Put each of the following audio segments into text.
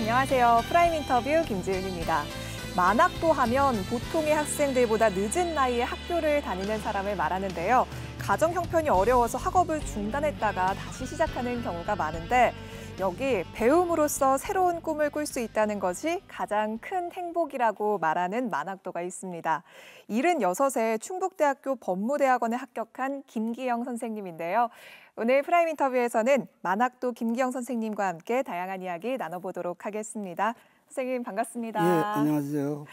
안녕하세요. 프라임 인터뷰 김지은입니다. 만학도 하면 보통의 학생들보다 늦은 나이에 학교를 다니는 사람을 말하는데요. 가정 형편이 어려워서 학업을 중단했다가 다시 시작하는 경우가 많은데 여기 배움으로써 새로운 꿈을 꿀 수 있다는 것이 가장 큰 행복이라고 말하는 만학도가 있습니다. 76세 충북대학교 법무대학원에 합격한 김기영 선생님인데요. 오늘 프라임 인터뷰에서는 만학도 김기영 선생님과 함께 다양한 이야기 나눠보도록 하겠습니다. 선생님 반갑습니다. 예, 안녕하세요.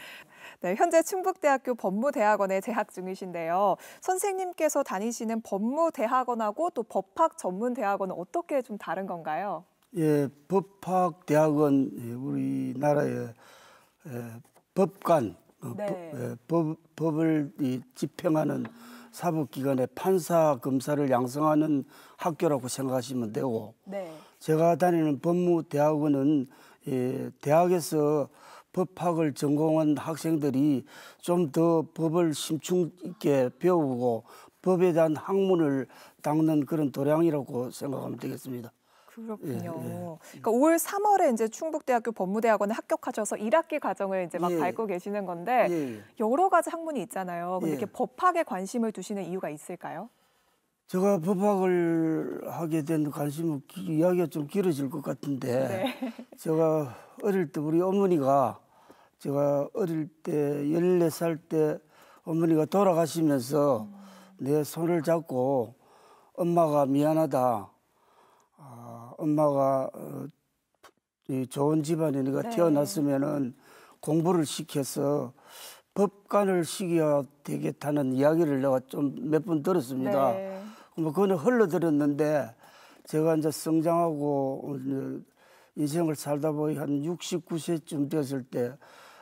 네, 현재 충북대학교 법무대학원에 재학 중이신데요. 선생님께서 다니시는 법무대학원하고 또 법학 전문대학원은 어떻게 좀 다른 건가요? 예, 법학 대학은 예, 우리나라의 예, 법관, 어, 네. 법, 예, 이, 집행하는 사법기관의 판사, 검사를 양성하는 학교라고 생각하시면 되고 네. 제가 다니는 법무대학원은 예, 대학에서 법학을 전공한 학생들이 좀 더 법을 심층 있게 배우고 법에 대한 학문을 닦는 그런 도량이라고 생각하면 되겠습니다. 그렇군요. 예, 예. 그러니까 올 3월에 이제 충북대학교 법무대학원에 합격하셔서 1학기 과정을 이제 막 예. 밟고 계시는 건데. 여러 가지 학문이 있잖아요. 근데 예. 이렇게 법학에 관심을 두시는 이유가 있을까요? 제가 법학을 하게 된 관심은 기- 이야기가 좀 길어질 것 같은데 네. 제가 어릴 때 우리 어머니가 제가 어릴 때 14살 때 어머니가 돌아가시면서 내 손을 잡고 엄마가 미안하다. 아, 엄마가 어, 이 좋은 집안이니까 네. 태어났으면은 공부를 시켜서 법관을 시켜야 되겠다는 이야기를 내가 좀 몇 번 들었습니다. 네. 뭐 그거는 흘러들었는데 제가 이제 성장하고 인생을 살다 보니 한 69세쯤 됐을 때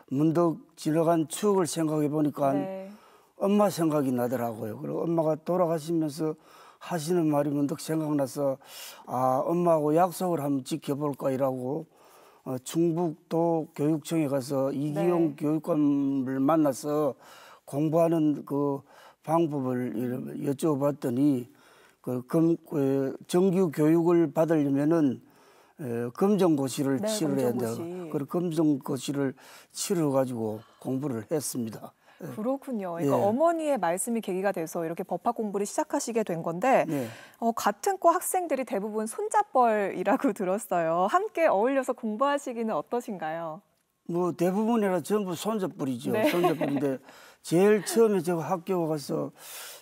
문득 지나간 추억을 생각해 보니까 네. 엄마 생각이 나더라고요. 그리고 엄마가 돌아가시면서 하시는 말이 문득 생각나서 아 엄마하고 약속을 한번 지켜볼까 이라고 어, 충북도 교육청에 가서 이기용 네. 교육감을 만나서 공부하는 그 방법을 여쭤봤더니 그 검, 그 정규 교육을 받으려면은 에, 검정고시를 네, 치러야 검정고시. 돼요. 그 검정고시를 치러 가지고 공부를 했습니다. 그렇군요. 그러니까 예. 어머니의 말씀이 계기가 돼서 이렇게 법학 공부를 시작하시게 된 건데 네. 어, 같은 과 학생들이 대부분 손잡벌이라고 들었어요. 함께 어울려서 공부하시기는 어떠신가요? 뭐 대부분이라 전부 손잡불이죠. 네. 손잡불인데 제일 처음에 제가 학교 가서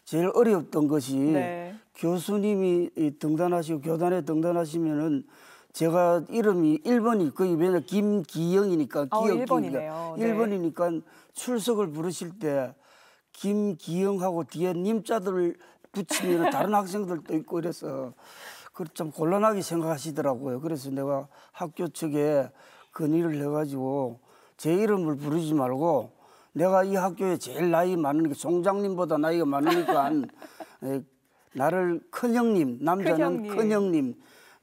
제일 어려웠던 것이 네. 교수님이 이 등단하시고 교단에 등단하시면은 제가 이름이 1번이 거의 왜냐 김기영이니까 어, 기억 일본이네요. 네. 1번이니까 출석을 부르실 때 김기영하고 뒤에 님자들 붙이면 다른 학생들도 있고 이래서 그좀 곤란하게 생각하시더라고요. 그래서 내가 학교 측에 건의를 해가지고 제 이름을 부르지 말고 내가 이 학교에 제일 나이 많은 게 송장님보다 나이가 많으니까 에, 나를 큰 형님, 남자는 큰 형님. 큰 형님,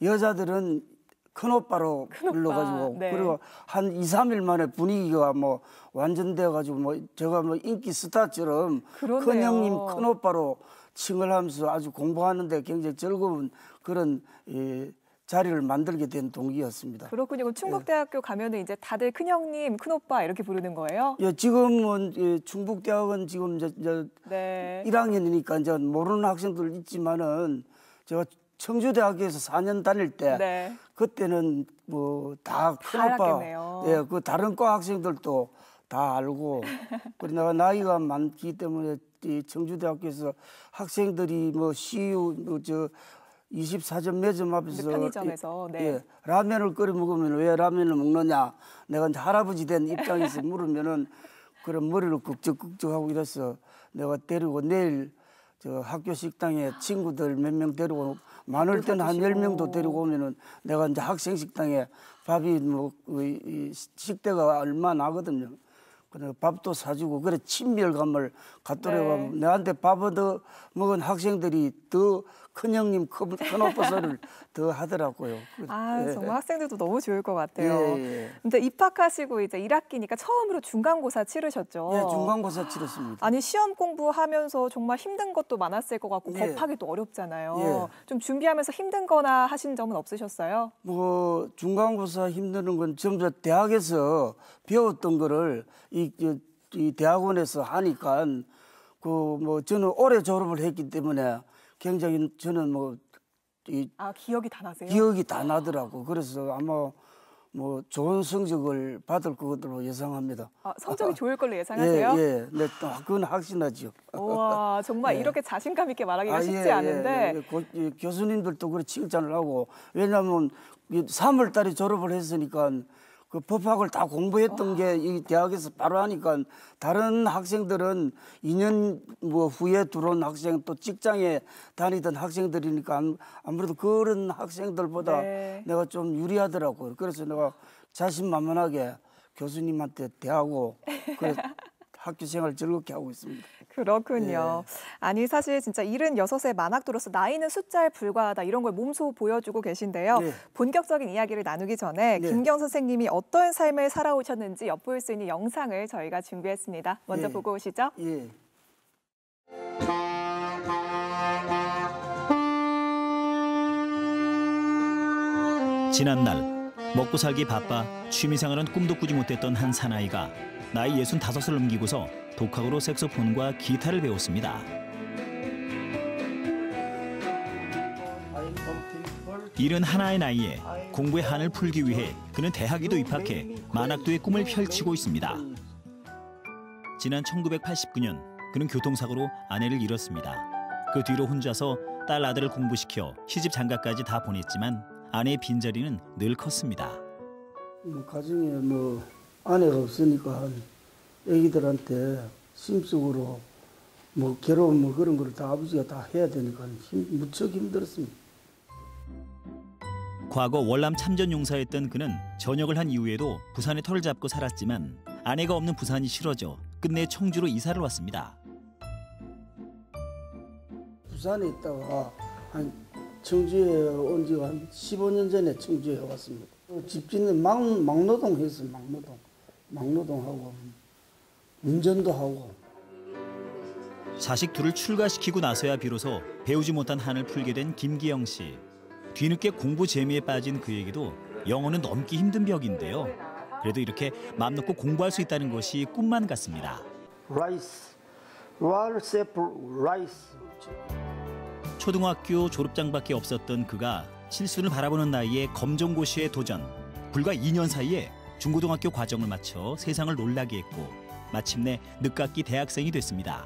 여자들은 큰오빠로 불러가지고 네. 그리고 한 2, 3일 만에 분위기가 뭐 완전돼가지고 뭐 제가 뭐 인기 스타처럼 그러네요. 큰형님, 큰오빠로 칭을 하면서 아주 공부하는데 굉장히 즐거운 그런 이 자리를 만들게 된 동기였습니다. 그렇군요. 그럼 충북대학교 가면은 이제 다들 큰형님, 큰오빠 이렇게 부르는 거예요? 예, 지금은 예, 충북대학은 지금 이제, 이제 네. 1학년이니까 이제 모르는 학생들 있지만은 제가 청주대학교에서 4년 다닐 때 네. 그때는 뭐다다 큰오빠. 예, 그 다른 과 학생들도 다 알고 그리고 내가 나이가 많기 때문에 이 청주대학교에서 학생들이 뭐 CU 뭐저 24점 매점 앞에서 네, 편의점에서, 네. 예, 라면을 끓여 먹으면 왜 라면을 먹느냐 내가 이제 할아버지 된 입장에서 물으면은 그런 머리를 굵적굵적하고 이래서 내가 데리고 내일 저 학교 식당에 친구들 몇 명 데리고 많을 때는 한 열 명도 사주시고. 데리고 오면은 내가 이제 학생 식당에 밥이 뭐 식대가 얼마 나거든요. 그다음에 밥도 사주고 그래 친밀감을 갖더라고 네. 내한테 밥 얻어 먹은 학생들이 더 큰 형님 큰, 큰 오빠서를 더 하더라고요. 아, 예. 정말 학생들도 너무 좋을 것 예, 같아요. 예. 근데 입학하시고 이제 1학기니까 처음으로 중간고사 치르셨죠? 예, 중간고사 치렀습니다. 아니 시험 공부하면서 정말 힘든 것도 많았을 것 같고 예. 겁하기도 어렵잖아요. 예. 좀 준비하면서 힘든거나 하신 점은 없으셨어요? 뭐 중간고사 힘드는 건다 대학에서 배웠던 거를 이, 이, 이 대학원에서 하니까 그 뭐 저는 올해 졸업을 했기 때문에 굉장히 저는 뭐 이 아 기억이 다 나세요? 기억이 다 나더라고. 그래서 아마 뭐 좋은 성적을 받을 것으로 예상합니다. 아, 성적이 좋을 걸로 예상하세요? 예, 예. 네, 또 그건 확신하죠. 우와 정말 예. 이렇게 자신감 있게 말하기가 아, 쉽지 예, 않은데 예, 예. 고- 이 교수님들도 그래 칭찬을 하고 왜냐하면 3월 달에 졸업을 했으니까 그 법학을 다 공부했던 게 이 대학에서 바로 하니까 다른 학생들은 2년 뭐 후에 들어온 학생 또 직장에 다니던 학생들이니까 안- 아무래도 그런 학생들보다 네. 내가 좀 유리하더라고요. 그래서 내가 자신만만하게 교수님한테 대하고 그래 학교 생활 즐겁게 하고 있습니다. 그렇군요. 예. 아니 사실 진짜 76의 만학도로서 나이는 숫자에 불과하다 이런 걸 몸소 보여주고 계신데요. 네. 본격적인 이야기를 나누기 전에 네. 김경 선생님이 어떤 삶을 살아오셨는지 엿볼 수 있는 영상을 저희가 준비했습니다. 먼저 예. 보고 오시죠. 예. 지난날 먹고 살기 바빠 취미생활은 꿈도 꾸지 못했던 한 사나이가 나이 65을 넘기고서 독학으로 색소폰과 기타를 배웠습니다. 이른 하나의 나이에 공부의 한을 풀기 위해 그는 대학에도 입학해 만학도의 꿈을 펼치고 있습니다. 지난 1989년 그는 교통사고로 아내를 잃었습니다. 그 뒤로 혼자서 딸 아들을 공부시켜 시집 장가까지 다 보냈지만 아내의 빈자리는 늘 컸습니다. 뭐 가정에 뭐 아내가 없으니까 애기들한테 심적으로 뭐 괴로움 뭐 그런 걸 다 아버지가 다 해야 되니까 힘, 무척 힘들었습니다. 과거 월남 참전 용사였던 그는 전역을 한 이후에도 부산에 터를 잡고 살았지만 아내가 없는 부산이 싫어져 끝내 청주로 이사를 왔습니다. 부산에 있다가 한 청주에 온 지가 한 15년 전에 청주에 왔습니다. 그 집짓는 막, 막노동 했어요, 막노동. 막노동하고 운전도 하고 자식 둘을 출가시키고 나서야 비로소 배우지 못한 한을 풀게 된 김기영 씨. 뒤늦게 공부 재미에 빠진 그에게도 영어는 넘기 힘든 벽인데요. 그래도 이렇게 맘 놓고 공부할 수 있다는 것이 꿈만 같습니다. Rice, 왈세프 rice. 초등학교 졸업장밖에 없었던 그가 칠순을 바라보는 나이에 검정고시에 도전. 불과 2년 사이에 중고등학교 과정을 마쳐 세상을 놀라게 했고 마침내 늦깎이 대학생이 됐습니다.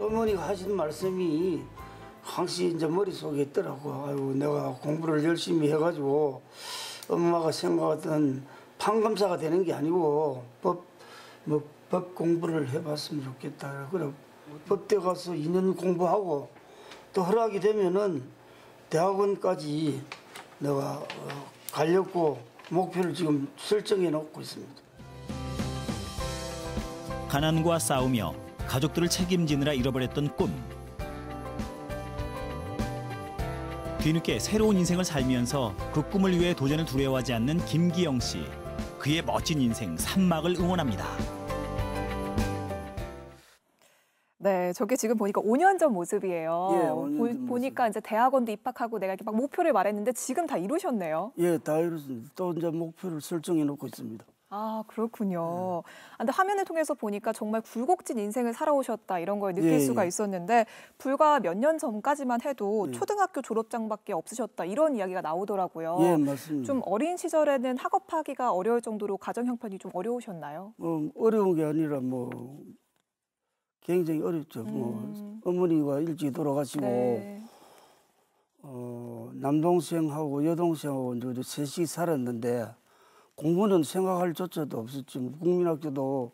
어머니가 하신 말씀이 항시 이제 머릿속에 있더라고. 아이고, 내가 공부를 열심히 해가지고 엄마가 생각하던 판검사가 되는 게 아니고 법, 뭐, 법 공부를 해봤으면 좋겠다. 그래, 법대 가서 2년 공부하고 또 허락이 되면은 대학원까지 내가 어, 가려고 목표를 지금 설정해 놓고 있습니다. 가난과 싸우며 가족들을 책임지느라 잃어버렸던 꿈. 뒤늦게 새로운 인생을 살면서 그 꿈을 위해 도전을 두려워하지 않는 김기영 씨. 그의 멋진 인생 산막을 응원합니다. 저게 지금 보니까 5년 전 모습이에요. 예, 5년 보, 전 보니까 이제 대학원도 입학하고 내가 이렇게 막 목표를 말했는데 지금 다 이루셨네요. 예, 다 이렇습니다. 또 이제 목표를 설정해 놓고 있습니다. 아, 그렇군요. 아, 근데 화면을 통해서 보니까 정말 굴곡진 인생을 살아오셨다 이런 걸 느낄 예, 수가 예. 있었는데 불과 몇 년 전까지만 해도 예. 초등학교 졸업장밖에 없으셨다 이런 이야기가 나오더라고요. 예, 맞습니다. 좀 어린 시절에는 학업하기가 어려울 정도로 가정 형편이 좀 어려우셨나요? 뭐 어려운 게 아니라 뭐 굉장히 어렵죠. 음. 뭐 어머니가 일찍 돌아가시고 네. 어, 남동생하고 여동생하고 이제 셋이 살았는데 공부는 생각할 조차도 없었죠. 국민학교도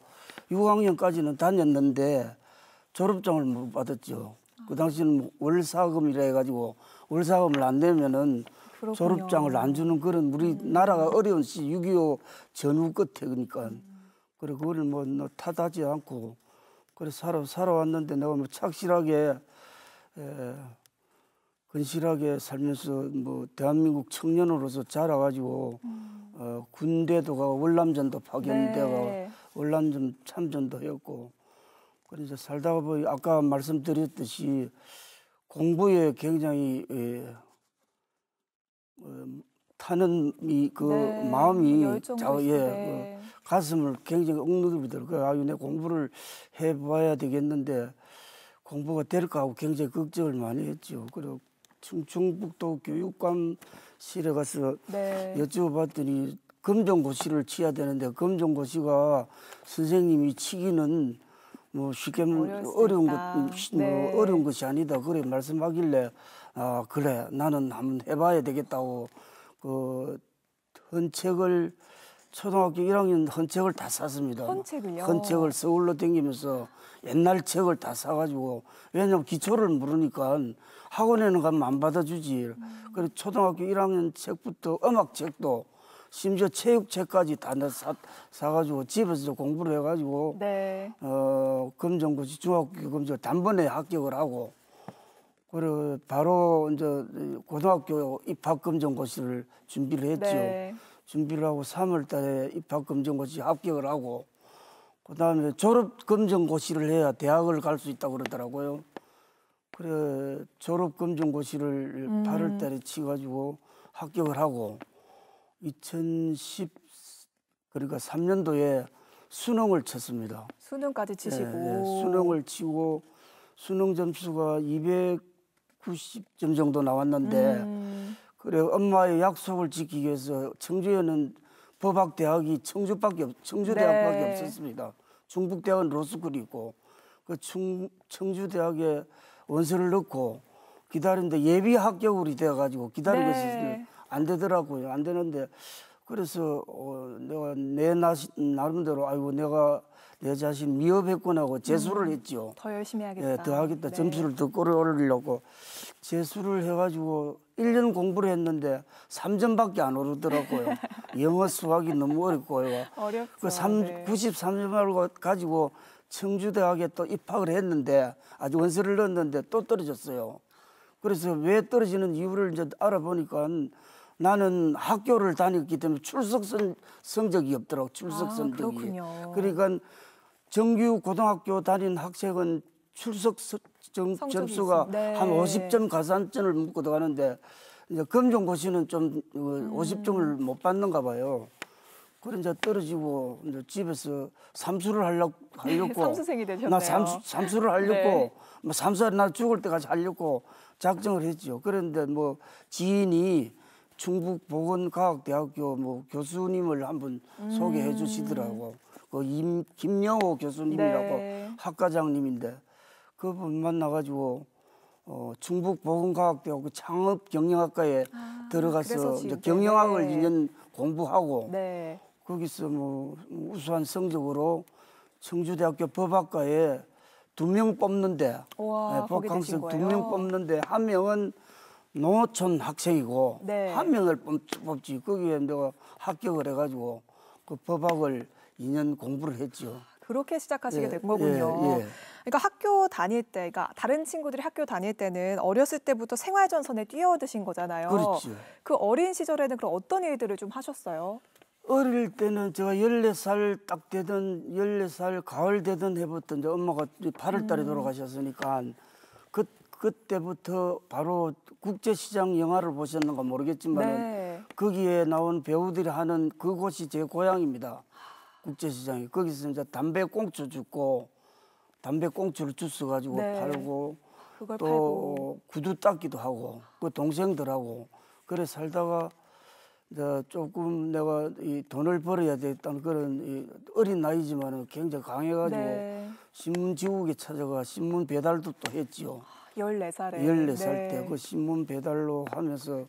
6학년까지는 다녔는데 졸업장을 못 받았죠. 그 당시는 뭐 월사금이라 해가지고 월사금을 안 내면은 그렇군요. 음. 졸업장을 안 주는 그런 우리 나라가 어려운 시 6.25 전후 끝에 그러니까 그래 그거를 뭐너 탓하지 않고 그래 살아 살아왔는데 내가 뭐 착실하게 에, 건실하게 살면서 뭐 대한민국 청년으로서 자라가지고 어, 군대도 가고 월남전도 파견되고 네. 월남전 참전도 했고 그래서 살다가 보니 아까 말씀드렸듯이 공부에 굉장히 예, 어, 타는 이그 네. 마음이 열정도 자, 예, 그 네. 가슴을 굉장히 억누르게 들고 그 아유 내 공부를 해봐야 되겠는데 공부가 될까 하고 굉장히 걱정을 많이 했죠. 그리고 충- 충북도 교육감실에 가서 네. 여쭤봤더니 검정고시를 치야 되는데 검정고시가 선생님이 치기는 뭐 쉽게 어려운. 것, 시- 뭐 네. 어려운 것이 아니다. 그래 말씀하길래 아 그래 나는 한번 해봐야 되겠다고 그 헌책을 초등학교 1학년 헌책을 다 샀습니다. 헌책을요? 헌책을 서울로 다니면서 옛날 책을 다 사가지고 왜냐면 기초를 모르니까 학원에는 가면 안 받아주지. 그래서 초등학교 1학년 책부터 음악 책도 심지어 체육책까지 다내 사, 사가지고 집에서 공부를 해가지고 네. 어 검정고시 중학교 검정 단번에 합격을 하고 그리고 바로 이제 고등학교 입학 검정고시를 준비를 했죠. 네. 준비를 하고 3월 달에 입학 검정고시 합격을 하고 그다음에 졸업 검정고시를 해야 대학을 갈 수 있다고 그러더라고요. 그래 졸업 검정고시를 8월 달에 치 가지고 합격을 하고 2010 그러니까 3년도에 수능을 쳤습니다. 수능까지 예, 치시고. 예, 수능을 치고 수능 점수가 290점 정도 나왔는데 음, 그래 엄마의 약속을 지키기 위해서 청주에는 법학대학이 청주밖에 없, 청주대학밖에 네. 없었습니다. 중북대학은 로스쿨이 있고 그 충, 청주대학에 원서를 넣고 기다리는데 예비 합격으로 돼가지고 기다리고 네. 있었는데 안 되더라고요. 안 되는데 그래서 어, 내가 내 나, 나름대로 아이고 내가 내 자신 미흡했구나고 재수를 했지요. 더 열심히 해야겠다. 예, 더 하겠다. 네. 점수를 더 끌어올리려고 재수를 해가지고 1년 공부를 했는데 3점밖에 안 오르더라고요. 영어 수학이 너무 어렵고요. 어렵죠. 그 3, 네. 93점을 가지고 청주대학에 또 입학을 했는데 아주 원서를 넣었는데 또 떨어졌어요. 그래서 왜 떨어지는 이유를 이제 알아보니까 나는 학교를 다녔기 때문에 출석 성, 성적이 없더라고 출석 아, 성적이. 그렇군요. 그러니까 정규 고등학교 다닌 학생은 출석 서- 점, 점수가. 네. 한 50점 가산점을 묶고 들어가는데 이제 검정고시는 좀 어, 음. 50점을 못 받는가 봐요. 그래 이제 떨어지고 이제 집에서 삼수를 하려고 하려고 삼수생이 되셨네요. 나 삼수, 삼수를 하려고 네. 뭐 삼수 나 죽을 때까지 하려고 작정을 했죠. 그런데 뭐 지인이 충북 보건과학대학교 뭐 교수님을 한번 소개해 음. 주시더라고. 그 임, 김영호 교수님이라고 네. 학과장님인데 그분 만나가지고 어, 충북 보건과학대학교 창업 경영학과에 아, 들어가서 이제 경영학을 네. 2년 공부하고 네. 거기서 뭐 우수한 성적으로 청주대학교 법학과에 두 명 뽑는데 네, 되신 두? 명 뽑는데 한 명은 농어촌 학생이고 네. 한 명을 뽑, 뽑지 거기에 내가 합격을 해가지고 그 법학을 2년 공부를 했죠. 그렇게 시작하시게 예, 된 거군요. 예, 예. 그러니까 학교 다닐 때, 그러니까 다른 친구들이 학교 다닐 때는 어렸을 때부터 생활전선에 뛰어드신 거잖아요. 그렇죠. 그 어린 시절에는 그럼 어떤 일들을 좀 하셨어요? 어릴 때는 제가 14살 딱 되던 14살 가을 되던 해부터 이제 엄마가 8월 음. 달에 돌아가셨으니까 그 그때부터 바로 국제시장 영화를 보셨는가 모르겠지만 은 네. 거기에 나온 배우들이 하는 그곳이 제 고향입니다. 국제시장이 거기서 이제 담배 꽁초 줍고 담배 꽁초를 주워 가지고 네. 팔고 또 팔고. 구두 닦기도 하고 그 동생들하고 그래 살다가 이제 조금 내가 이 돈을 벌어야 되겠다는 그런 이 어린 나이지만은 굉장히 강해가지고 네. 신문 지국에 찾아가 신문 배달도 또 했지요. 14살에. 14살 네. 때그 신문 배달로 하면서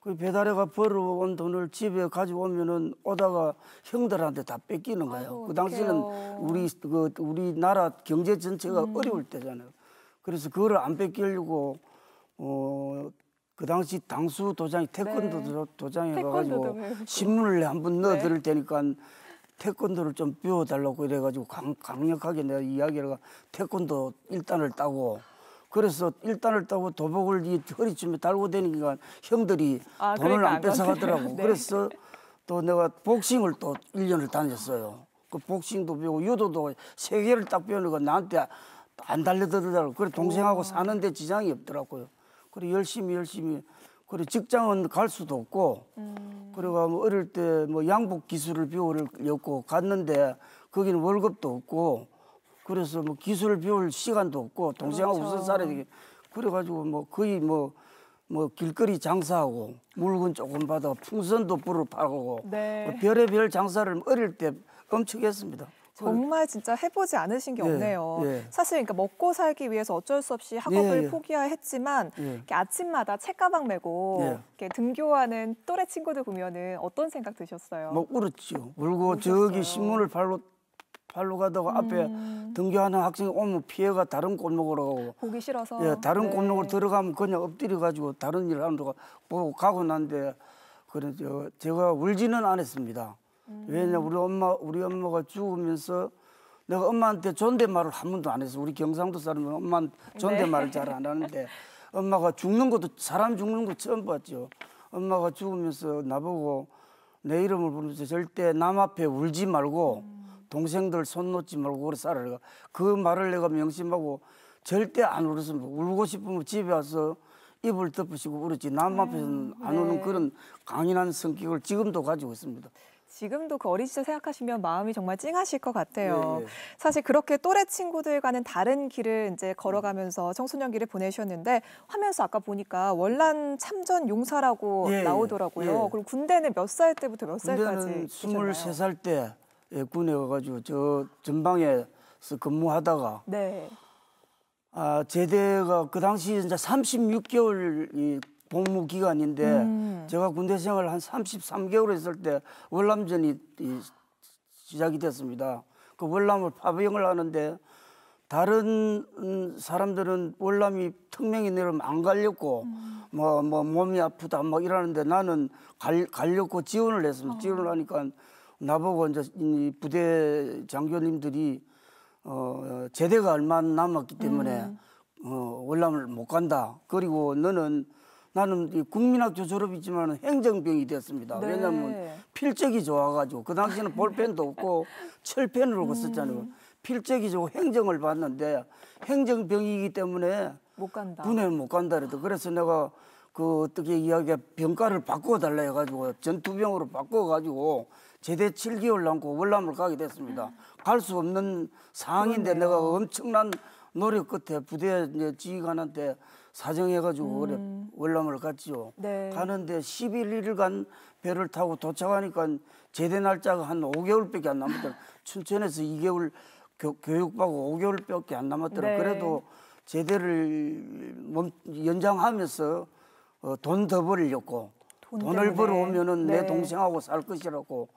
그 배달해가 벌어온 돈을 집에 가져오면은 오다가 형들한테 다 뺏기는 거예요. 아이고, 그 당시는. 음. 우리 그 우리나라 경제 전체가 어려울 때잖아요. 그래서 그거를 안 뺏기려고 어. 그 당시 당수 도장이 태권도 네. 도장에 태권도도 가가지고 배우고. 신문을 한 번 넣어 드릴 테니까 태권도를 좀 배워달라고 이래가지고 강, 강력하게 내가 이야기를 태권도 일단을 따고 그래서 일단을 따고 도복을 이 허리춤에 달고 다니니까 형들이 아, 돈을 그러니까 안안 뺏어가더라고. 네. 그래서 또 내가 복싱을 또 일년을 다녔어요. 그 복싱도 배우고 유도도 세 개를 딱 배우니까 나한테 안 달려들더라고. 그래 동생하고 사는데 지장이 없더라고요. 그래 열심히 열심히 그래 직장은 갈 수도 없고 그래가 뭐 어릴 때 뭐 양복 기술을 배우려고 갔는데 거기는 월급도 없고 그래서 뭐 기술을 배울 시간도 없고 동생하고 그렇죠. 우선 살아야 그래가지고 뭐 거의 뭐뭐 길거리 장사하고 물건 조금 받아 풍선도 불을 팔고 네. 뭐 별의별 장사를 어릴 때 엄청 했습니다. 정말 진짜 해보지 않으신 게 예, 없네요. 예. 사실 그러니까 먹고 살기 위해서 어쩔 수 없이 학업을 예, 예. 포기해야 했지만 예. 이렇게 아침마다 책가방 메고 예. 이렇게 등교하는 또래 친구들 보면은 어떤 생각 드셨어요? 막 울었죠. 울고 우셨어요. 저기 신문을 발로 발로 가다가 앞에 음. 등교하는 학생이 오면 피해가 다른 골목으로 가고 보기 싫어서. 예, 다른 네. 골목으로 들어가면 그냥 엎드려 가지고 다른 일 하는 데가 보고 가고 난데 그래 저 제가 울지는 않았습니다. 음. 왜냐 우리 엄마 우리 엄마가 죽으면서 내가 엄마한테 존댓말을 한 번도 안 했어. 우리 경상도 사람은 엄마한테 존댓말을 잘안 하는데 엄마가 죽는 것도 사람 죽는 거 처음 봤죠. 엄마가 죽으면서 나보고 내 이름을 부르면서 절대 남 앞에 울지 말고 동생들 손 놓지 말고 그래 살아라. 그 말을 내가 명심하고 절대 안 울었습니다. 울고 싶으면 집에 와서 입을 덮으시고 울었지 남 앞에서는 안 우는 네. 그런 강인한 성격을 지금도 가지고 있습니다. 지금도 그 어린 시절 생각하시면 마음이 정말 찡하실 것 같아요. 예, 예. 사실 그렇게 또래 친구들과는 다른 길을 이제 걸어가면서 청소년기를 보내셨는데 화면 속 아까 보니까 월남 참전 용사라고 예, 예. 나오더라고요. 예. 그럼 군대는 몇 살 때부터 몇 살까지 군대는 계셨나요? 23살 때 예, 군에 가가지고 저 전방에서 근무하다가 네. 아, 제대가 그 당시 이제 36개월 이 복무 기간인데 음. 제가 군대 생활 한 33개월 했을 때 월남전이 이 시작이 됐습니다. 그 월남을 파병을 하는데 다른 음, 사람들은 월남이 턱명이 내려면 안 갈렸고 뭐뭐 몸이 아프다 막 이러는데 나는 갈, 갈렸고 지원을 했습니다. 지원을 하니까 나보고 이제 이 부대 장교님들이 어, 제대가 얼마 안 남았기 때문에 어, 월남을 못 간다. 그리고 너는 나는 이 국민학교 졸업이지만 행정병이 됐습니다. 네. 왜냐하면 필적이 좋아가지고 그 당시에는 볼펜도 없고 철펜으로 썼잖아요. 필적이 좋고 행정을 봤는데 행정병이기 때문에 못 간다. 군에는 못 간다 그래도 그래서 내가 그 어떻게 이야기가 병가를 바꿔 달라 해가지고 전투병으로 바꿔가지고 제대 7개월 남고 월남을 가게 됐습니다. 갈 수 없는 상황인데 그렇네요. 내가 엄청난 노력 끝에 부대 지휘관한테 사정해가지고 그래 월남을 갔지요. 네. 가는데 11일 간 배를 타고 도착하니까 제대 날짜가 한 5개월밖에 안 남았더라. 춘천에서 2개월 교, 교육받고 5개월밖에 안 남았더라. 네. 그래도 제대를 멈, 연장하면서 어, 돈 더 벌려고 돈 돈을. 벌어오면은 네. 내 동생하고 살 것이라고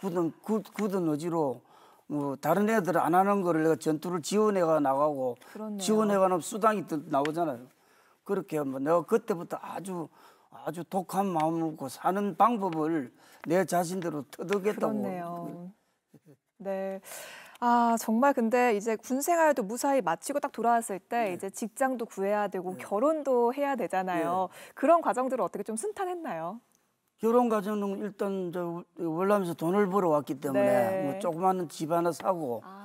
굳은 굳, 굳은 의지로 뭐 다른 애들 안 하는 거를 내가 전투를 지원해가 나가고 그렇네요. 지원해가 나면 수당이 또 나오잖아요. 그렇게 하면 내가 그때부터 아주 아주 독한 마음을 먹고 사는 방법을 내 자신대로 터득했다고. 그렇네요. 네. 아, 정말 근데 이제 군 생활도 무사히 마치고 딱 돌아왔을 때 네. 이제 직장도 구해야 되고 결혼도 해야 되잖아요. 그런 과정들을 어떻게 좀 순탄했나요? 결혼 과정은 일단 저 월남에서 돈을 벌어 왔기 때문에 네. 뭐 조그마한 집 하나 사고 아,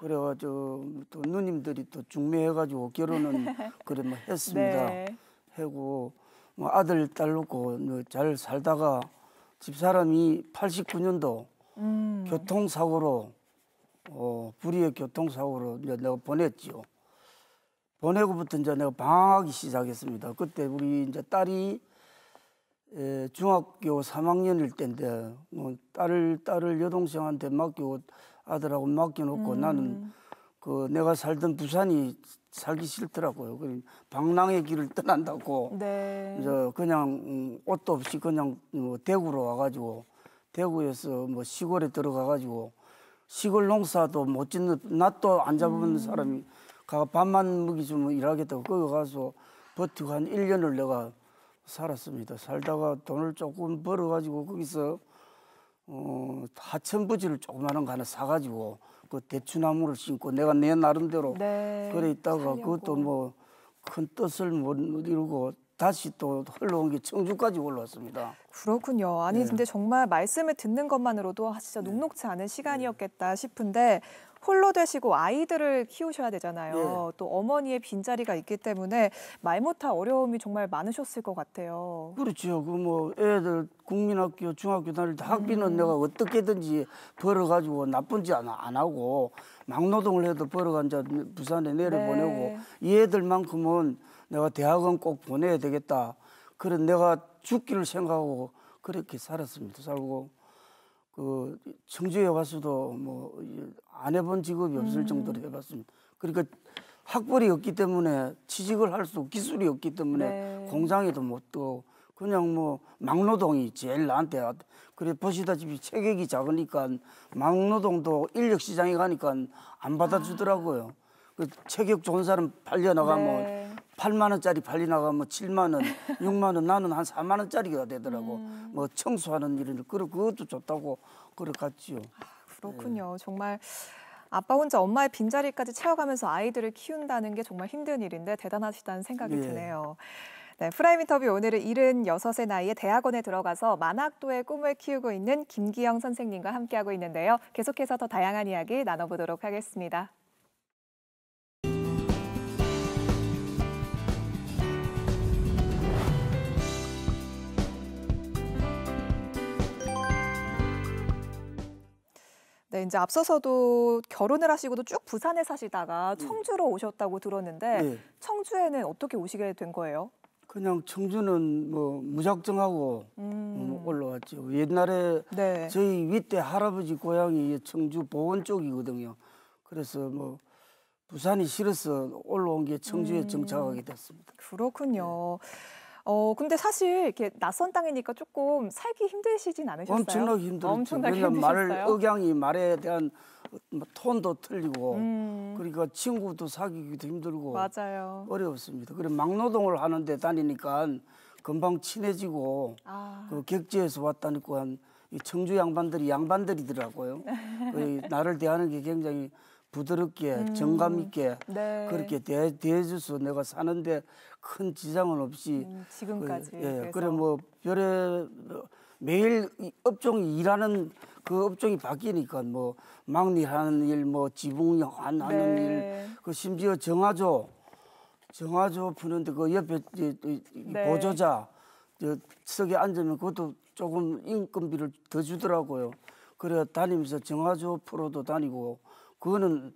그래가지고 또 누님들이 또 중매해가지고 결혼은 그래 뭐 했습니다. 네. 하고 뭐 아들 딸 놓고 뭐잘 살다가 집 사람이 89년도 음. 교통사고로 어 불의의 교통사고로 이제 내가 보냈지요. 보내고부터 이제 내가 방황하기 시작했습니다. 그때 우리 이제 딸이 에, 중학교 3학년일 때인데 뭐 딸을 딸을 여동생한테 맡기고 아들하고 맡겨놓고 음. 나는 그 내가 살던 부산이 살기 싫더라고요. 그 방랑의 길을 떠난다고 네. 이제 그냥 음, 옷도 없이 그냥 뭐 대구로 와가지고 대구에서 뭐 시골에 들어가가지고 시골 농사도 못 짓는 낫도 안 잡은 사람이 가 밥만 먹이 주면 일하겠다고 거기 가서 버티고 한 1년을 내가 살았습니다. 살다가 돈을 조금 벌어가지고 거기서 어, 하천부지를 조그마한 거 하나 사가지고 그 대추나무를 심고 내가 내 나름대로 네. 그래 있다가 살려고. 그것도 뭐 큰 뜻을 못 이루고 다시 또 흘러온 게 청주까지 올라왔습니다. 그렇군요. 아니 네. 근데 정말 말씀을 듣는 것만으로도 아, 진짜 녹록치 않은 시간이었겠다 싶은데 홀로 되시고 아이들을 키우셔야 되잖아요. 네. 또 어머니의 빈자리가 있기 때문에 말 못할 어려움이 정말 많으셨을 것 같아요. 그렇죠. 그 뭐 애들 국민학교, 중학교 다닐 때 음. 학비는 내가 어떻게든지 벌어가지고 나쁜 짓 안 하고 막노동을 해도 벌어간 자 부산에 내려보내고 네. 이 애들만큼은 내가 대학은 꼭 보내야 되겠다. 그래 내가 죽기를 생각하고 그렇게 살았습니다. 살고 그 청주에 와서도 뭐 안 해본 직업이 음. 없을 정도로 해봤습니다. 그러니까 학벌이 없기 때문에 취직을 할 수 기술이 없기 때문에 네. 공장에도 못또 그냥 뭐 막노동이 제일 나한테 왔- 그래 보시다시피 체격이 작으니까 막노동도 인력 시장에 가니까 안 받아주더라고요. 그 체격 좋은 사람 팔려 나가면 네. 8만 원짜리 팔리 나가면 7만 원, 6만 원 나는 한 4만 원짜리가 되더라고. 음. 뭐 청소하는 일은 그래 그것도 좋다고 그래 갔지요. 그렇군요. 정말 아빠 혼자 엄마의 빈자리까지 채워가면서 아이들을 키운다는 게 정말 힘든 일인데 대단하시다는 생각이 예. 드네요. 네, 프라임 인터뷰 오늘은 76의 나이에 대학원에 들어가서 만학도의 꿈을 키우고 있는 김기영 선생님과 함께하고 있는데요. 계속해서 더 다양한 이야기 나눠보도록 하겠습니다. 네, 이제 앞서서도 결혼을 하시고도 쭉 부산에 사시다가 청주로 오셨다고 들었는데 예. 청주에는 어떻게 오시게 된 거예요? 그냥 청주는 뭐 무작정하고 음, 어, 올라왔죠. 옛날에 네. 저희 윗대 할아버지 고향이 청주 보원 쪽이거든요. 그래서 뭐 부산이 싫어서 올라온 게 청주에 음. 정착하게 됐습니다. 그렇군요. 어, 근데 사실 이렇게 낯선 땅이니까 조금 살기 힘드시진 않으셨어요? 엄청나게 힘들었죠. 엄청나게 왜냐면 말 힘드셨어요? 억양이 말에 대한 뭐 톤도 틀리고 음, 그러니까 친구도 사귀기도 힘들고 맞아요. 어려웠습니다. 그래 막노동을 하는데 다니니까 금방 친해지고 아, 그 객지에서 왔다니까 이 청주 양반들이 양반들이더라고요. 그 나를 대하는 게 굉장히 부드럽게 정감 있게 음. 네. 그렇게 대, 대해줘서 내가 사는데 큰 지장은 없이 음, 지금까지. 그, 예, 그래서. 그래 뭐 별에 매일 이 업종이 일하는 그 업종이 바뀌니까 뭐 막리 하는 일, 뭐 지붕 하는 네. 일, 그 심지어 정화조 정화조 푸는데 그 옆에 네. 보조자 저 석에 앉으면 그것도 조금 인건비를 더 주더라고요. 그래 다니면서 정화조 프로도 다니고 그거는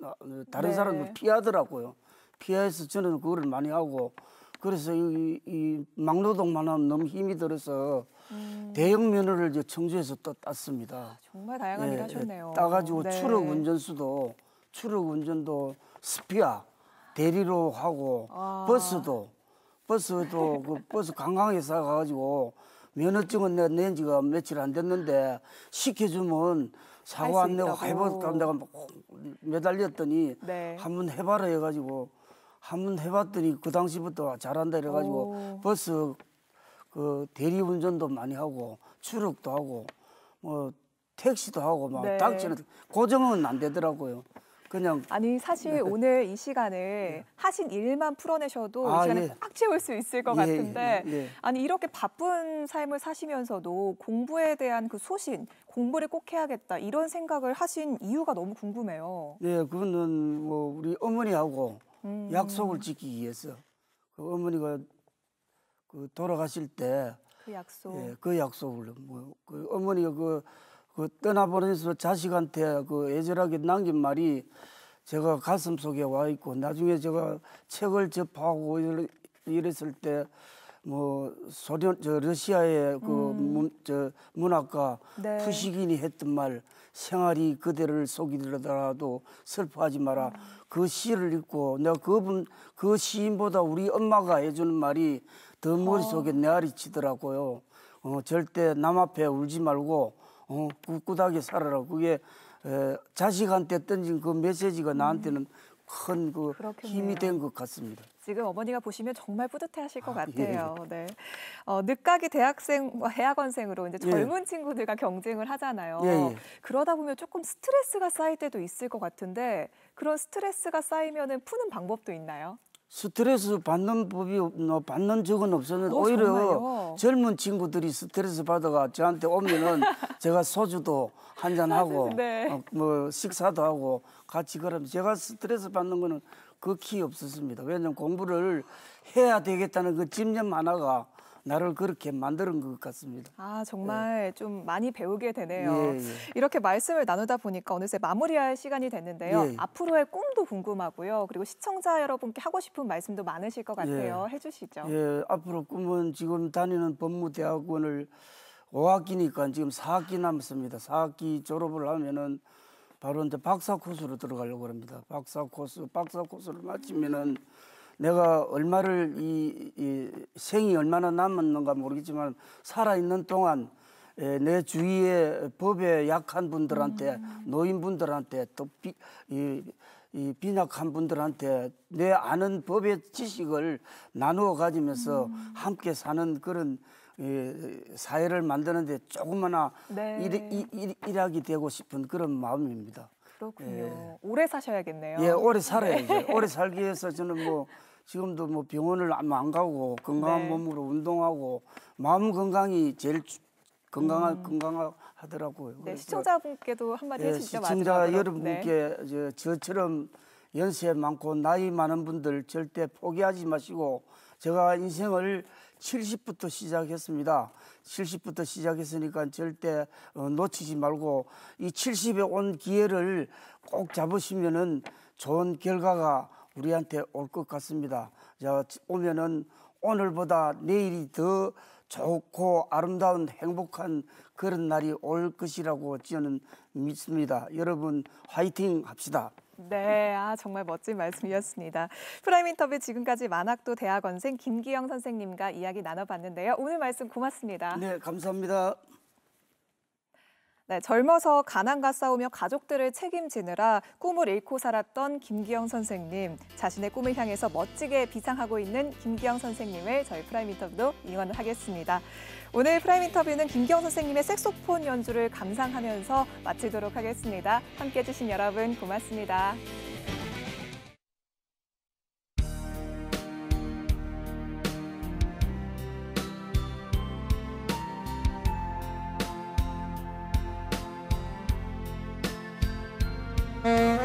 다- 다른 네. 사람들 피하더라고요. 피해서 저는 그거를 많이 하고 그래서 이, 이 막노동만 하면 너무 힘이 들어서 음, 대형 면허를 이제 청주에서 또 땄습니다. 정말 다양한 예, 일 예, 하셨네요. 따가지고 네. 추력 운전수도 추력 운전도 스피아 대리로 하고 아. 버스도 버스도 그 버스 관광회사 가가지고 면허증은 내가 낸 지가 며칠 안 됐는데 시켜주면 사고 안 내고. 해볼까 내가 막 매달렸더니 네. 한번 해봐라 해가지고 한번 해봤더니 그 당시부터 잘한다 이래가지고 오. 버스 그 대리 운전도 많이 하고 추력도 하고 뭐 택시도 하고 막 네. 딱지는 고정은 안 되더라고요. 그냥 아니 사실 오늘 이 시간을 하신 일만 풀어내셔도 네. 아, 이 시간을 예. 꽉 채울 수 있을 것 예, 같은데 예, 예. 아니 이렇게 바쁜 삶을 사시면서도 공부에 대한 그 소신, 공부를 꼭 해야겠다 이런 생각을 하신 이유가 너무 궁금해요. 네 그거는 뭐 우리 어머니하고 음. 약속을 지키기 위해서 그 어머니가 그 돌아가실 때 그 약속. 예, 그 약속을 뭐그 어머니가 그, 그 떠나보내서 자식한테 그 애절하게 남긴 말이 제가 가슴 속에 와 있고 나중에 제가 책을 접하고 이랬을 때 뭐 소련 저 러시아의 그 문, 저 문학가 음. 네. 푸시긴이 했던 말 생활이 그대를 속이더라도 슬퍼하지 마라 음. 그 시를 읽고 내가 그분 그 시인보다 우리 엄마가 해주는 말이 더 머릿속에 내알이 치더라고요. 어, 절대 남 앞에 울지 말고 어, 꿋꿋하게 살아라. 그게 에, 자식한테 던진 그 메시지가 나한테는 큰그 그렇겠네요. 힘이 된 것 같습니다. 지금 어머니가 보시면 정말 뿌듯해하실 것 아, 같아요. 네. 어, 늦가기 대학생, 대학원생으로 이제 예. 젊은 친구들과 경쟁을 하잖아요. 예, 예. 그러다 보면 조금 스트레스가 쌓일 때도 있을 것 같은데 그런 스트레스가 쌓이면은 푸는 방법도 있나요? 스트레스 받는 법이 받는 적은 없었는데 어, 오히려 정말요? 젊은 친구들이 스트레스 받아가 저한테 오면은 제가 소주도 한 잔 하고 네. 어, 뭐 식사도 하고 같이 그러면 제가 스트레스 받는 거는 극히 없었습니다. 왜냐면 공부를 해야 되겠다는 그 집념 하나가 나를 그렇게 만드는 것 같습니다. 아, 정말 좀 많이 배우게 되네요. 예, 예. 이렇게 말씀을 나누다 보니까 어느새 마무리할 시간이 됐는데요. 예. 앞으로의 꿈도 궁금하고요. 그리고 시청자 여러분께 하고 싶은 말씀도 많으실 것 같아요. 해주시죠. 예, 앞으로 꿈은 지금 다니는 법무대학원을 5학기니까 지금 4학기 남았습니다. 4학기 졸업을 하면은 바로 이제 박사 코스로 들어가려고 합니다. 박사 코스, 박사 코스를 마치면은 내가 얼마를 이, 이 생이 얼마나 남았는가 모르겠지만 살아 있는 동안 에, 내 주위에 법에 약한 분들한테 노인분들한테 또 비, 이, 이 빈약한 분들한테 내 아는 법의 지식을 나누어 가지면서 함께 사는 그런 이, 사회를 만드는데 조그마나 네. 일, 일, 일, 일하게 되고 싶은 그런 마음입니다. 그렇군요. 오래 사셔야겠네요. 예, 오래 살아야죠. 오래 살기 위해서 저는 뭐 지금도 뭐 병원을 안 가고 건강한 네. 몸으로 운동하고 마음 건강이 제일 주- 건강하 건강하더라고요. 네, 시청자분께도 한마디 예, 해주시죠. 시청자 마지막으로. 네. 여러분께 저, 저처럼 연세 많고 나이 많은 분들 절대 포기하지 마시고 제가 인생을 70부터 시작했습니다. 70부터 시작했으니까 절대 어, 놓치지 말고 이 70에 온 기회를 꼭 잡으시면은 좋은 결과가 우리한테 올 것 같습니다. 자, 오면은 오늘보다 내일이 더 좋고 아름다운 행복한 그런 날이 올 것이라고 저는 믿습니다. 여러분 화이팅 합시다. 네, 아 정말 멋진 말씀이었습니다. 프라임 인터뷰 지금까지 만학도 대학원생 김기영 선생님과 이야기 나눠봤는데요. 오늘 말씀 고맙습니다. 네, 감사합니다. 네, 젊어서 가난과 싸우며 가족들을 책임지느라 꿈을 잃고 살았던 김기영 선생님, 자신의 꿈을 향해서 멋지게 비상하고 있는 김기영 선생님을 저희 프라임 인터뷰도 응원을 하겠습니다. 오늘 프라임 인터뷰는 김기영 선생님의 색소폰 연주를 감상하면서 마치도록 하겠습니다. 함께해 주신 여러분 고맙습니다. Thank